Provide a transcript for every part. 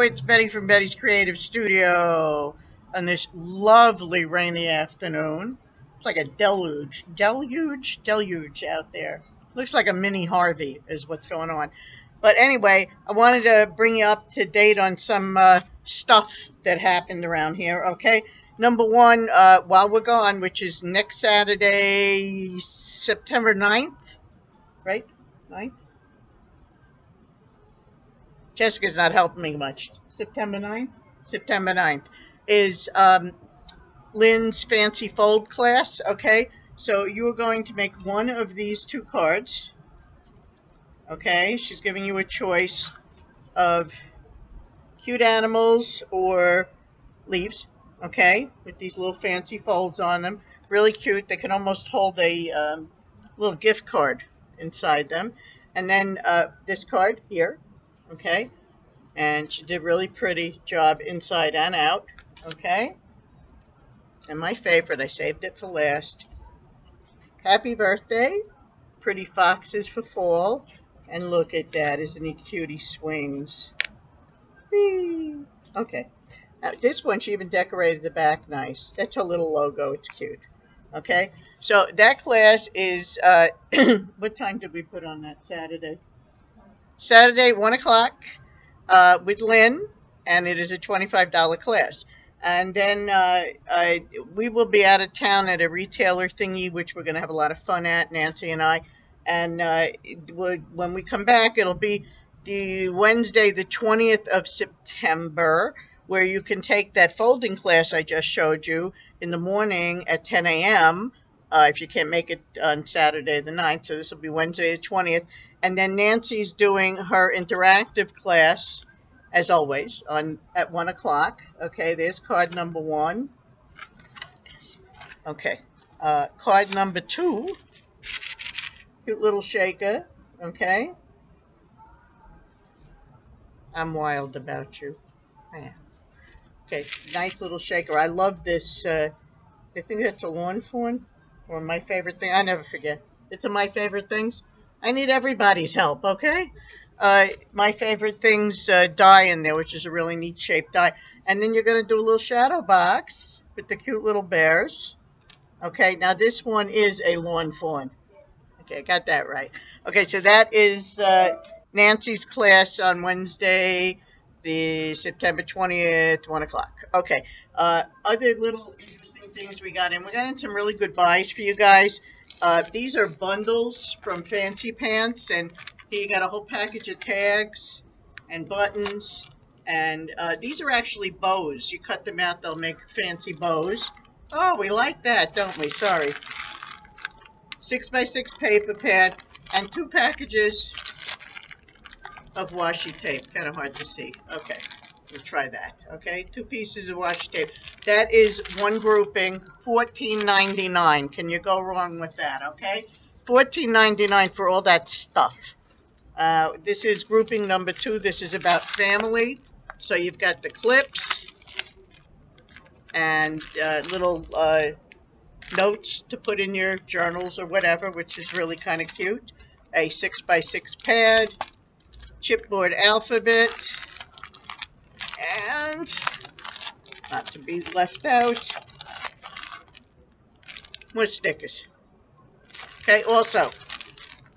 it's Betty from Betty's Creative Studio on this lovely rainy afternoon. It's like a deluge, deluge, deluge out there. Looks like a mini Harvey is what's going on. But anyway, I wanted to bring you up to date on some uh, stuff that happened around here, okay? Number one, uh, while we're gone, which is next Saturday, September 9th, right? 9th? Jessica's not helping me much. September 9th? September 9th is um, Lynn's Fancy Fold class, okay? So you are going to make one of these two cards, okay? She's giving you a choice of cute animals or leaves, okay? With these little fancy folds on them. Really cute. They can almost hold a um, little gift card inside them. And then uh, this card here, okay? And she did really pretty job inside and out, okay? And my favorite, I saved it for last. Happy birthday, pretty foxes for fall. And look at that, isn't he cute? Swings. Whee! Okay. Now, this one, she even decorated the back nice. That's her little logo. It's cute. Okay? So that class is, uh, what time did we put on that Saturday? Saturday, 1 o'clock uh, with Lynn, and it is a $25 class. And then uh, I, we will be out of town at a retailer thingy, which we're going to have a lot of fun at, Nancy and I. And uh, when we come back, it'll be the Wednesday, the 20th of September, where you can take that folding class I just showed you in the morning at 10 a.m. Uh, if you can't make it on Saturday the 9th. So this will be Wednesday the 20th. And then Nancy's doing her interactive class, as always, on at 1 o'clock. Okay, there's card number one. Okay, uh, card number two, cute little shaker. Okay. I'm wild about you. Okay, nice little shaker. I love this. Uh, I think that's a lawn fawn, or my favorite thing. I never forget. It's of my favorite things. I need everybody's help, okay? Uh, my favorite things uh, die in there, which is a really neat shaped die. And then you're going to do a little shadow box with the cute little bears. Okay, now this one is a lawn fawn. Okay, I got that right. Okay, so that is uh, Nancy's class on Wednesday, the September 20th, 1 o'clock. Okay, uh, other little interesting things we got in. We got in some really good buys for you guys. Uh, these are bundles from Fancy Pants, and you got a whole package of tags and buttons. And uh, these are actually bows. You cut them out, they'll make fancy bows. Oh, we like that, don't we? Sorry. Six by six paper pad and two packages of washi tape. Kind of hard to see. Okay. We'll try that. Okay, two pieces of washi tape. That is one grouping, $14.99. Can you go wrong with that? Okay, $14.99 for all that stuff. Uh, this is grouping number two. This is about family. So you've got the clips and uh, little uh, notes to put in your journals or whatever, which is really kind of cute. A 6 by 6 pad, chipboard alphabet, and not to be left out, more stickers. Okay, also,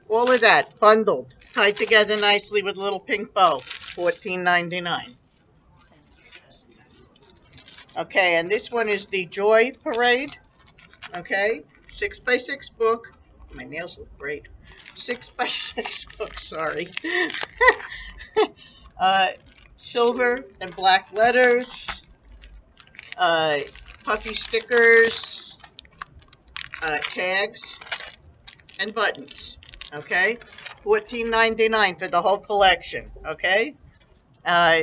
all of that bundled, tied together nicely with a little pink bow, $14.99. Okay, and this one is the Joy Parade. Okay, six by six book. My nails look great. Six by six book, sorry. uh, silver and black letters, uh, puffy stickers, uh, tags, and buttons. Okay, $14.99 for the whole collection. Okay, uh,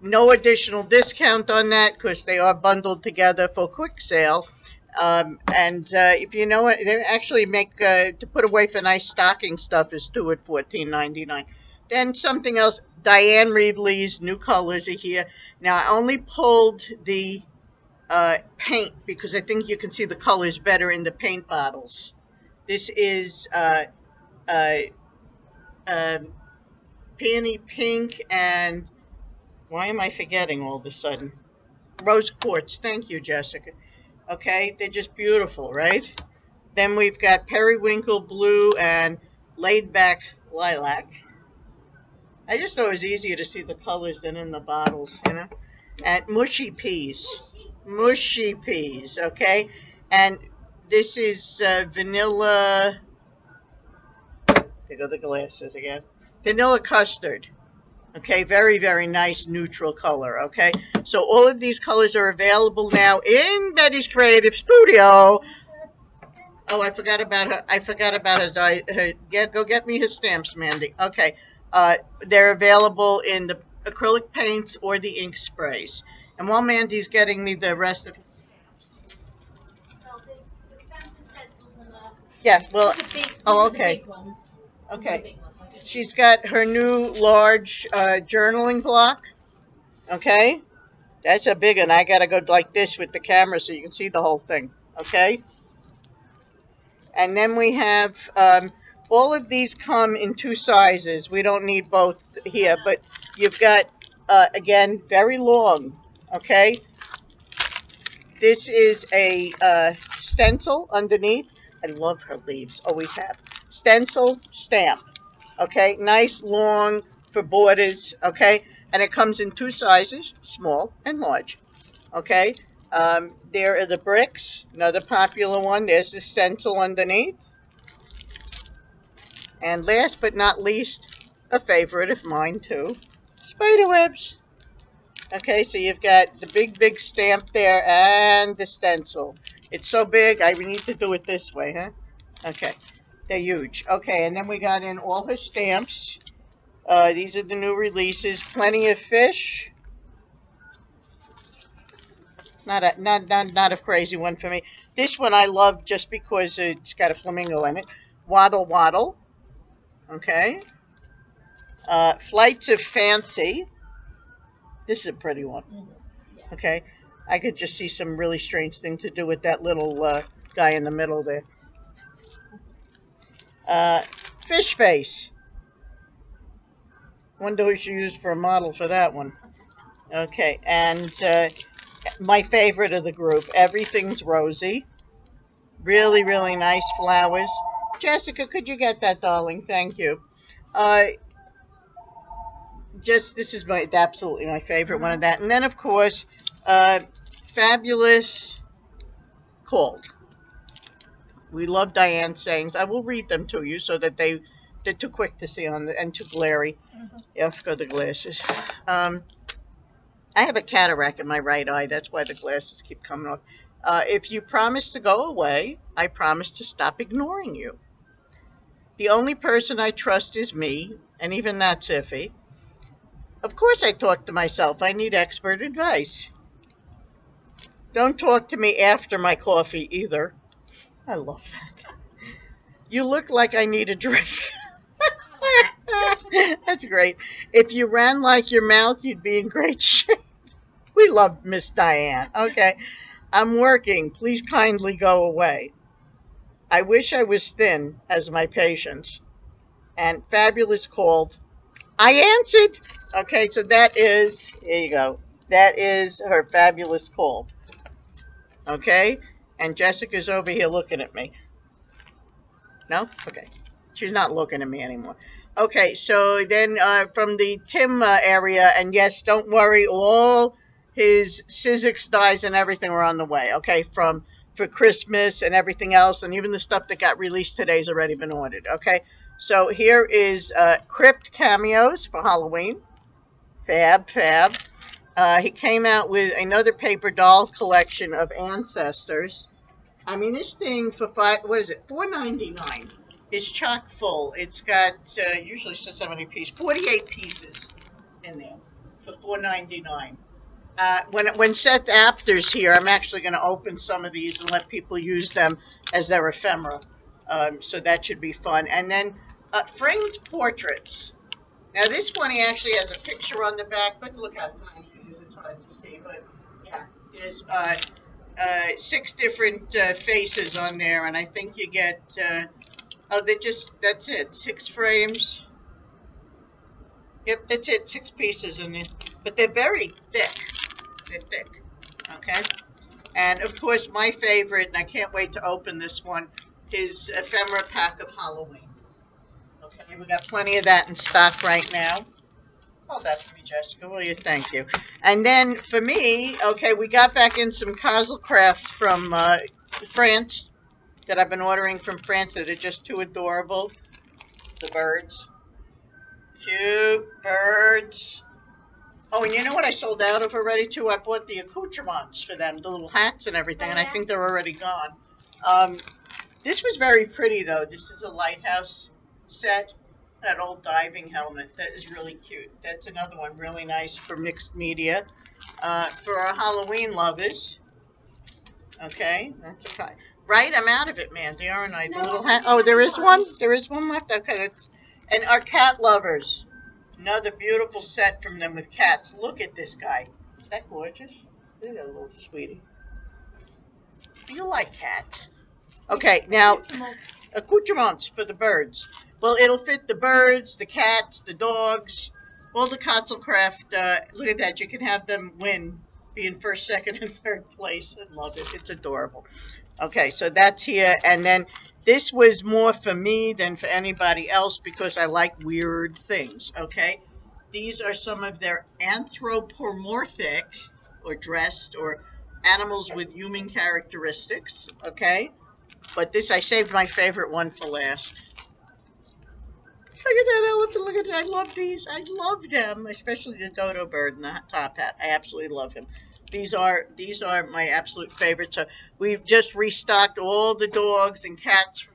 no additional discount on that because they are bundled together for quick sale. Um, and uh, if you know it, they actually make uh, to put away for nice stocking stuff is two at $14.99. Then something else, Dyan Reaveley's new colors are here. Now, I only pulled the uh, paint because I think you can see the colors better in the paint bottles. This is uh, uh, uh, peony pink and Why am I forgetting all of a sudden? Rose quartz. Thank you, Jessica. Okay, they're just beautiful, right? Then we've got periwinkle blue and laid back lilac. I just thought it was easier to see the colors than in the bottles, you know? And mushy peas. Mushy peas, okay? And this is uh, vanilla. There go the glasses again. Vanilla custard. Okay, very, very nice neutral color. Okay, so all of these colors are available now in Betty's Creative Studio. Oh, I forgot about her. I forgot about her. her get, go get me his stamps, Mandy. Okay, uh, they're available in the acrylic paints or the ink sprays. And while Mandy's getting me the rest of Yeah, well, oh, okay. Okay. She's got her new large uh, journaling block. Okay? That's a big one. I got to go like this with the camera so you can see the whole thing. Okay? And then we have, um, all of these come in two sizes. We don't need both here, but you've got, uh, again, very long. Okay? This is a uh, stencil underneath. I love her leaves, always have. Stencil stamp, okay? Nice, long for borders, okay? And it comes in two sizes, small and large, okay? Um, there are the bricks, another popular one. There's the stencil underneath. And last but not least, a favorite of mine too, spider webs. Okay, so you've got the big, big stamp there and the stencil. It's so big, I need to do it this way, huh? Okay, they're huge. Okay, and then we got in all her stamps. Uh, these are the new releases. Plenty of fish. Not a not not not a crazy one for me. This one I love just because it's got a flamingo in it. Waddle Waddle. Okay. Uh, Flights of Fancy. This is a pretty one. Mm -hmm. yeah. Okay. I could just see some really strange thing to do with that little uh, guy in the middle there. Uh, fish face. Wonder who she used for a model for that one. Okay, and uh, my favorite of the group, Everything's Rosy. Really, really nice flowers. Jessica, could you get that, darling? Thank you. Uh, just, this is my absolutely my favorite one of that. And then, of course, uh, Fabulous called. We love Dyan's sayings. I will read them to you so that they they're too quick to see on the and too glary. Mm -hmm. Yeah, for the glasses. Um, I have a cataract in my right eye. That's why the glasses keep coming off. Uh, if you promise to go away, I promise to stop ignoring you. The only person I trust is me, and even that's iffy. Of course I talk to myself. I need expert advice. Don't talk to me after my coffee either. I love that. You look like I need a drink. That's great. If you ran like your mouth, you'd be in great shape. We love Miss Dyan. Okay. I'm working. Please kindly go away. I wish I was thin as my patients. And Fabulous called. I answered. Okay, so that is, here you go. That is her Fabulous called okay? And Jessica's over here looking at me. No? Okay. She's not looking at me anymore. Okay, so then uh, from the Tim uh, area, and yes, don't worry, all his Sizzix dies and everything are on the way, okay, from for Christmas and everything else, and even the stuff that got released today has already been ordered, okay? So here is uh, Crypt Cameos for Halloween. Fab, fab. Uh, he came out with another paper doll collection of ancestors. I mean, this thing for five, what is it, four ninety nine? It's chock full. It's got uh, usually says how many pieces, forty eight pieces in there for four ninety nine. Uh, when when Seth Apter's here, I'm actually going to open some of these and let people use them as their ephemera. Um, so that should be fun. And then uh, framed portraits. Now this one he actually has a picture on the back, but look how tiny it is. It's hard to see, but yeah, there's uh, uh, six different uh, faces on there, and I think you get, uh, oh, they just, that's it, six frames. Yep, that's it. Six pieces in it, but they're very thick. Okay. And of course, my favorite, and I can't wait to open this one, is ephemera pack of Halloween. Okay, we got plenty of that in stock right now. Oh, for you, Jessica. Will you? Thank you. And then for me, okay, we got back in some Craft from uh, France that I've been ordering from France that are just too adorable. The birds. Cute birds. Oh, and you know what I sold out of already too? I bought the accoutrements for them, the little hats and everything, and I think they're already gone. Um, this was very pretty though. This is a lighthouse set. That old diving helmet. That is really cute. That's another one really nice for mixed media. Uh, for our Halloween lovers. Okay, that's a Right, I'm out of it, Mandy, aren't I? The no, little hat. Oh, there is one. There is one left. Okay, that's. And our cat lovers. Another beautiful set from them with cats. Look at this guy. Is that gorgeous? Look at that little sweetie. Do you like cats? Okay, now, accoutrements for the birds. Well, it'll fit the birds, the cats, the dogs, all the Katzelkraft. Uh, look at that. You can have them win, be in first, second, and third place. I love it. It's adorable. Okay, so that's here. And then this was more for me than for anybody else because I like weird things, okay? These are some of their anthropomorphic or dressed or animals with human characteristics, okay? But this, I saved my favorite one for last. Look at that elephant, look at that. I love these. I love them, especially the dodo bird and the top hat. I absolutely love him. These are these are my absolute favorites. So we've just restocked all the dogs and cats from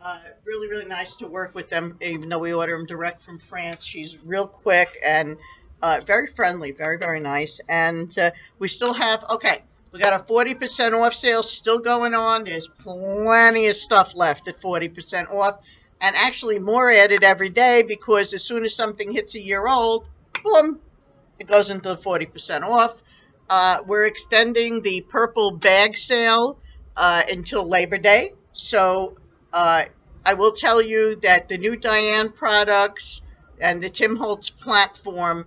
uh, really, really nice to work with them, even though we order them direct from France. She's real quick and uh, very friendly, very, very nice. And uh, we still have, okay, we got a 40% off sale still going on. There's plenty of stuff left at 40% off. And actually more added every day because as soon as something hits a year old, boom, it goes into the 40% off. Uh, we're extending the purple bag sale uh, until Labor Day. So uh, I will tell you that the new Dyan products and the Tim Holtz platform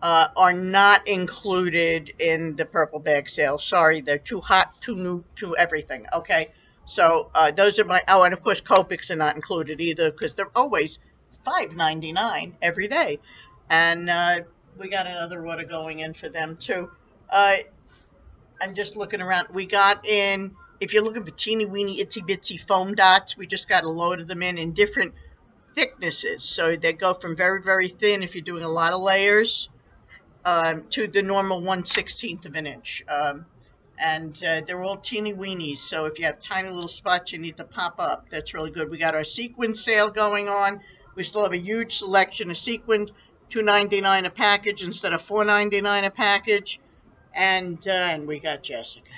uh, are not included in the purple bag sale. Sorry, they're too hot, too new, too everything. Okay, so uh, those are my. Oh, and of course, Copics are not included either because they're always five ninety nine every day, and uh, we got another order going in for them too. Uh, I'm just looking around. We got in. If you're looking for teeny weeny itsy bitsy foam dots, we just got a load of them in in different thicknesses. So they go from very very thin if you're doing a lot of layers um, to the normal 1 16th of an inch. Um, and uh, they're all teeny weenies, so if you have tiny little spots you need to pop up, that's really good. We got our sequin sale going on. We still have a huge selection of sequins, $2.99 a package instead of $4.99 a package. And, uh, and we got Jessica.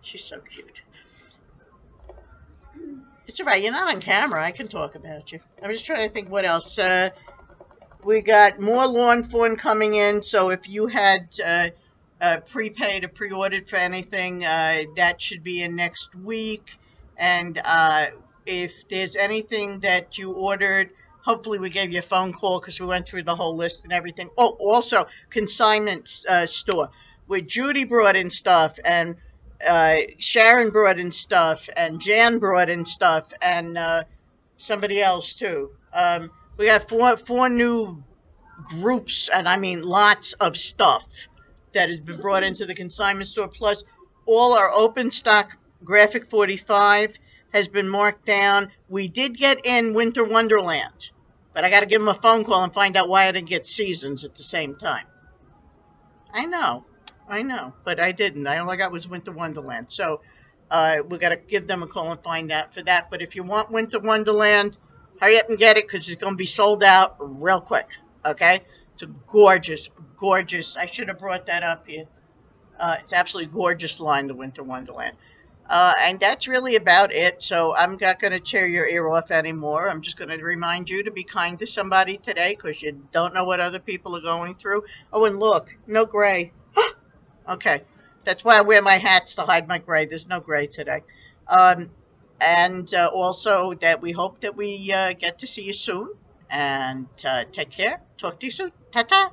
She's so cute. It's all right. You're not on camera. I can talk about you. I'm just trying to think what else. Uh, we got more lawn fawn coming in. So if you had uh, uh, prepaid or pre-ordered for anything, uh, that should be in next week. And uh, if there's anything that you ordered, hopefully we gave you a phone call because we went through the whole list and everything. Oh, also consignment uh, store where Judy brought in stuff and uh, Sharon brought in stuff and Jan brought in stuff and somebody else too. Um, we got four four new groups, and I mean lots of stuff that has been brought into the consignment store. Plus, all our open stock graphic 45 has been marked down. We did get in Winter Wonderland, but I got to give them a phone call and find out why I didn't get Seasons at the same time. I know, I know, but I didn't. I all I got was Winter Wonderland. So uh, we got to give them a call and find out for that. But if you want Winter Wonderland, Hurry up and get it because it's going to be sold out real quick. Okay? It's a gorgeous, gorgeous. I should have brought that up here. Uh, it's absolutely gorgeous line, the Winter Wonderland. Uh, and that's really about it. So I'm not going to tear your ear off anymore. I'm just going to remind you to be kind to somebody today because you don't know what other people are going through. Oh, and look, no gray. okay. That's why I wear my hats to hide my gray. There's no gray today. Um, and uh, also that we hope that we uh, get to see you soon And uh, take care. Talk to you soon. Trà.